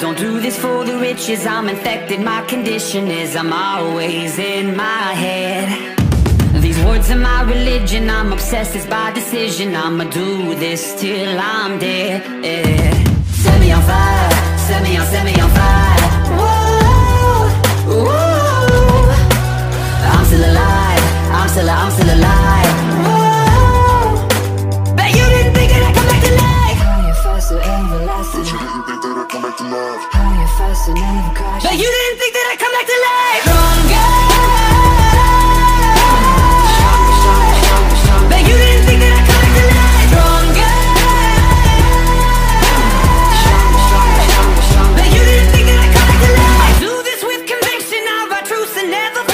Don't do this for the riches, I'm infected. My condition is I'm always in my head. These words are my religion, I'm obsessed, it's by decision. I'ma do this till I'm dead. Set me on fire, set me on, set me But you didn't think that I'd come back to life! Stronger But you didn't think that I'd come back to life! Stronger But you didn't think that I'd come back to life! I do this with conviction I write truth and never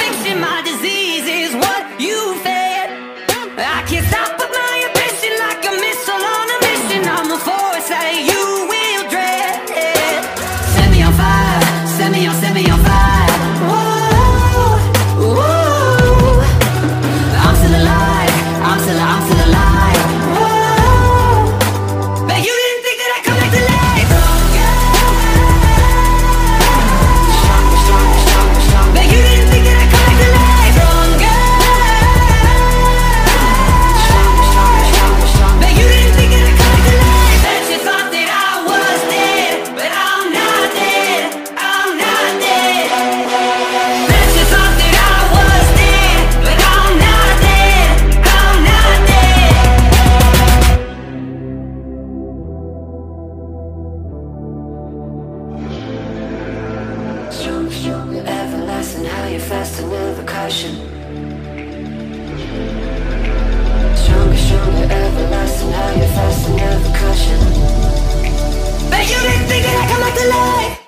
faster, never crashing. Stronger, stronger, everlasting. Higher, faster, never crashing. But you didn't think that I'd come back to